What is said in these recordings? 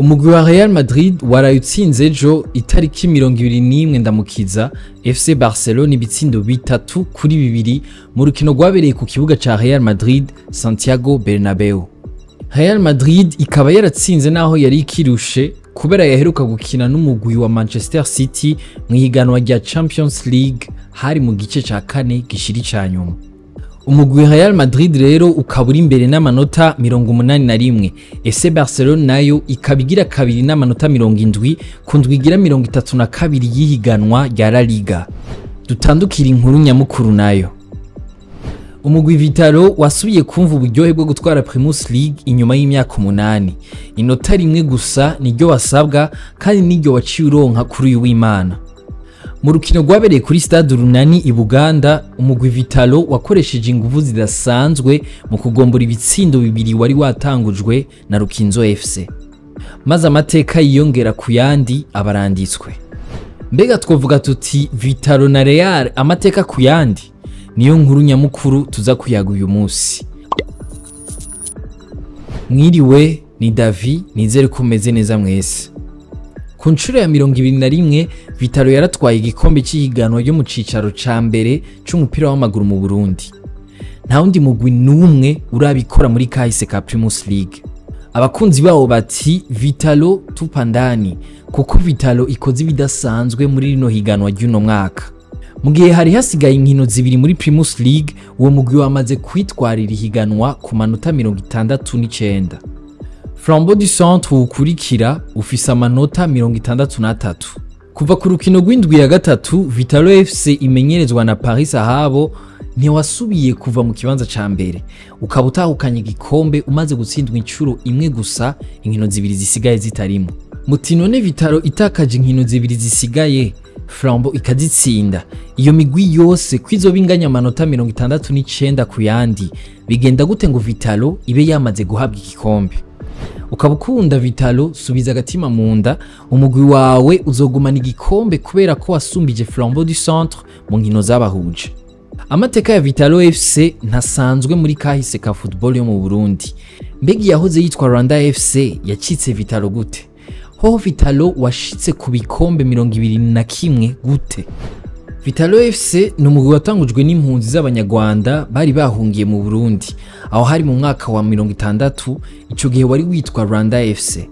umugwi wa Real Madrid waraye utsinze ejo itariki mirongo ibiri n'imwe ndamukiza FC Barcelona ibitsindo bitatu kuri bibiri mu rukino rwabereye ku kibuga ca Real Madrid Santiago Bernabeu. Real Madrid ikaba yaratsinze naho yari ikirushe kubera yaheruka gukina n'umugwi wa Manchester City mu ihiganwa rya Champions League hari mu gice ca kane gishiri ca nyuma. Umugwi Real Madrid rero ukaba uri imbere n'amanota mirongo umunani na rimwe. FC Barcelona na yo ikaba igira kabiri n'amanota mirongo indwi ku ndwi igira mirongo itatu na kabiri y'ihiganwa rya La Liga. Dutandukira inkuru nyamukuru na yo. Umugwi Vitalo wasubiye kumva uburyohe bwo gutwara Primus League inyuma y'imyaka umunani. Inota rimwe gusa niryo wasabwa kandi niryo waciye uronka kuri uyu w'Imana. Mu rukino rwabereye kuri stade runani i Buganda umugwi Vitalo wakoresheje inguvu zidasanzwe mu kugombora ibitsindo bibiri wari watangujwe na Rukinzo FC maze amateka yiyongera ku yandi abaranditswe. Mbega twavuga tuti Vitalo na Real amateka ku yandi? Niyo nkuru nyamukuru tuza kuyaga uyu munsi. Mwiriwe ni Davi nizere ko umeze neza mwese. Ku nshuro ya mirongo ibiri na rimwe Vitalo yaratwaye igikombe cy'ihiganwa ryo mu cicaro ca mbere c'umupira w'amaguru mu Burundi. Nta wundi mugwi n'umwe urabikora muri kahise ka Primus League. Abakunzi babo bati Vitalo tupandani kuko Vitalo ikoze ibidasanzwe muri rino higanwa ry'uno mwaka. Mu gihe hari hasigaye inkino zibiri muri Primus League uwo mugwi wamaze kwitwarira ihiganwa ku manota mirongo itandatu n'icenda. Flambeau du Centre ukurikira ufise amanota mirongo itandatu n'atatu. Kuva ku rukino rw'indwi ya gatatu Vitalo FC imenyerezwa na Paris ahabo ntiwasubiye kuva mu kibanza ca mbere. Ukaba utahukanye igikombe umaze gutsindwa inshuro imwe gusa inkino zibiri zisigaye zitarimo muti none Vitalo itakaje inkino zibiri zisigaye. Flambeau ikazitsinda. Iyo migwi yose kwizo binganya amanota mirongo itandatu n'icenda ku yandi. Bigenda gute ngo Vitalo ibe yamaze guhabwa igikombe? Ukaba ukunda Vitalo subiza agatima mu nda umugwi wawe uzogumana igikombe kubera ko wasumbije Flambeau du Centre mu nkino zabahuje. Amateka ya Vitalo FC ntasanzwe muri kahise ka football yo mu Burundi. Mbega yahoze yitwa Rwanda FC yacitse Vitalo gute? Hoho Vitalo washitse ku bikombe mirongo ibiri na kimwe gute? Vitalo FC ni umugwi watangujwe n'impunzi z'abanyarwanda bari bahungiye mu Burundi. Aho hari mu mwaka wa mirongo itandatu ico gihe wari witwa Rwanda FC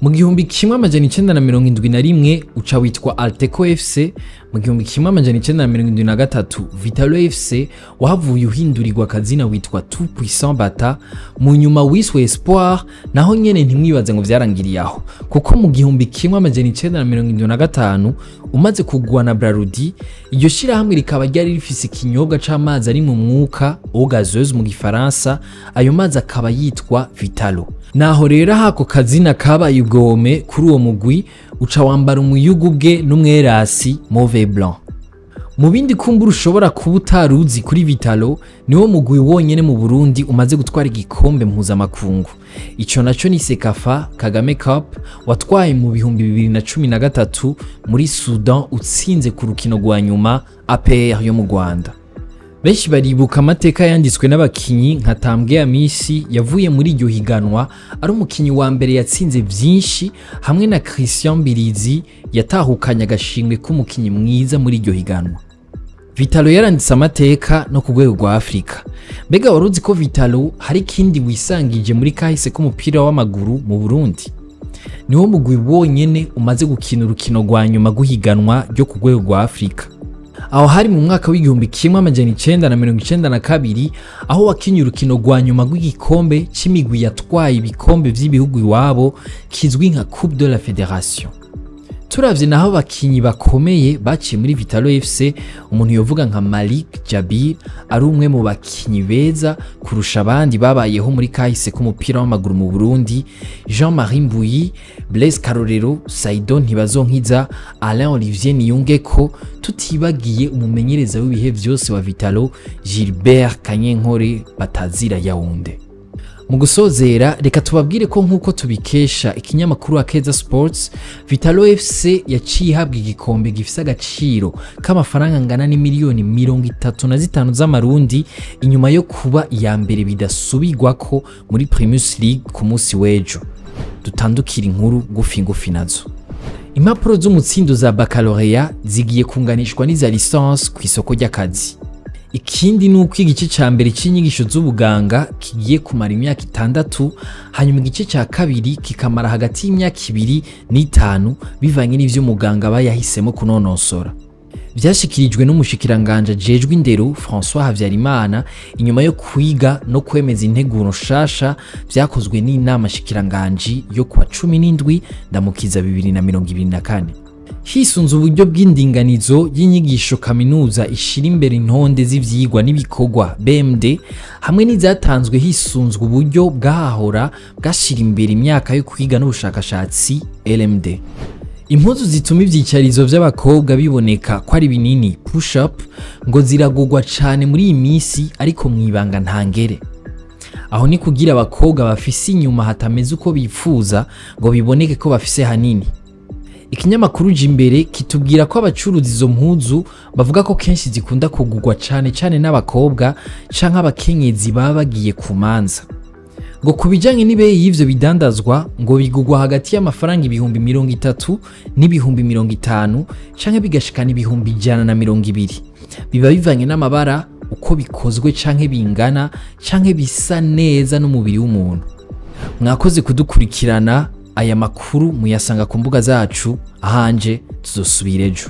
mu gihumbi kimwe amajana icenda na mirongo indwi na rimwe uca witwa Alteco FC mu gihumbi kimwe amajana icenda na mirongo indwi na gatatu Vitalo FC wahavuye uhindurirwa akazina witwa Tout Puissant Bata mu nyuma wiswe Espoir naho nyene ntimwibaze ngo vyarangiriye aho. Kuko mu gihumbi kimwe amajana icenda na mirongo indwi na gatanu umaze kugwa na Brarudi iryo shirahamwe rikaba ryari rifise ikinyobwa c'amazi ari mu mwuka eau gazeuse mu gifaransa ayo mazi akaba yitwa Vitalo. Naho rero hako kazina kabaye ubwome kuri uwo mugwi uca wambara umuyugu bwe n'umwerasi mauve blanc. Mu bindi kumbura ushobora kuba utaruzi kuri Vitalo niwo mugwi wonyene mu Burundi umaze gutwara igikombe mpuzamakungu. Ico naco ni Sekafa Kagame Cup watwaye mu bihumbi bibiri na cumi na gatatu muri Sudan utsinze ku rukino rwa nyuma APR yo mu Rwanda. Benshi baribuka amateka yanditswe n'abakinyi nka Tambwe ya Misi yavuye muri iryo higanwa ari umukinyi wa mbere yatsinze vyinshi hamwe na Christian Mbirizi yatahukanye agashimwe k'umukinyi mwiza muri iryo higanwa. Vitalo yaranditse amateka no ku rwego rwa Afurika mbega wari uzi ko Vitalo hari ikindi wisangije muri kahise k'umupira w'amaguru mu Burundi? Niwo mugwi wonyene umaze gukina urukino rwa nyuma guhiganwa ryo ku rwego rwa Afurika aho hari mu mwaka w'igihumbi kimwe amajana icenda na mirongo icenda na kabiri aho wakinye urukino rwa nyuma rw'igikombe c'imigwi yatwaye ibikombe vy'ibihugu iwabo kizwi nka Coupe de la Fédération. Turavye naho abakinyi bakomeye baciye muri Vitalo FC umuntu yovuga nka Malik Jabir ari umwe mu bakinyi beza kurusha abandi babayeho muri kahise k'umupira w'amaguru mu Burundi. Jean-Marie Mbuyi Blaise Karorero Saido Ntibazonkiza Alain Olivier Niyungeko tutibagiye umumenyereza w'ibihe vyose wa Vitalo Gilbert Kanyenkore batazira Yaounde. Mu gusozera reka tubabwire ko nk'uko tubikesha ikinyamakuru Akeza Sports Vitalo FC yaciye ihabwa igikombe gifise agaciro k'amafaranga angana n'imiliyoni mirongo itatu na zitanu z'amarundi inyuma yo kuba iya mbere bidasubirwako muri Primus League ku munsi w'ejo. Dutandukira inkuru ngufi ngufi na zo. Impapuro z'umutsindo za baccalaureat zigiye kunganishwa n'iza licence ku isoko ry'akazi. Ikindi ni uko igice cya mbere cy'inyigisho z'ubuganga kigiye kumara imyaka itandatu hanyuma igice cya kabiri kikamara hagati y'imyaka ibiri n'itanu bivanye n'ivyo umuganga aba yahisemo kunonosora. Byashyikirijwe n'umushikiranganje ajejwe indero François Havyarimana inyuma yo kwiga no kwemeza integuro nshasha byakozwe n'inama shikiranganji yo kuwa cumi n'indwi ndamukiza bibiri na mirongo ibiri na kane. Hisunze uburyo bw'indinganizo y'inyigisho kaminuza ishira imbere intonde z'ivyigwa n'ibikorwa. BMD hamwe n'izatanzwe hisunzwe uburyo bwahahora bwashira imbere imyaka yo kwiga n'ubushakashatsi LMD impuzu zituma ivyicarizo vy'abakobwa biboneka ko ari binini. Push up ngo ziragurwa cane muri iyi misi ariko mwibanga ntangere aho ni kugira abakobwa bafise inyuma hatameze uko bifuza ngo biboneke ko bafise hanini ikinyamakuru imbere kitubwira ko abacuruza izo mpuzu bavuga ko kenshi zikunda kugurwa cane cane n'abakobwa canke abakenyezi baba bagiye ku manza. Ngo ku bijyanye n'ibeyi y'ivyo bidandazwa ngo bigugwa hagati y'amafaranga ibihumbi mirongo itatu n'ibihumbi mirongo itanu canke bigashikana ibihumbi ijana na mirongo ibiri. Biba bivanye n'amabara uko bikozwe canke bingana canke bisa neza n'umubiri w'umuntu. Mwakoze kudukurikirana aya makuru muyasanga ku mbuga zacu ahanje tuzosubira ejo.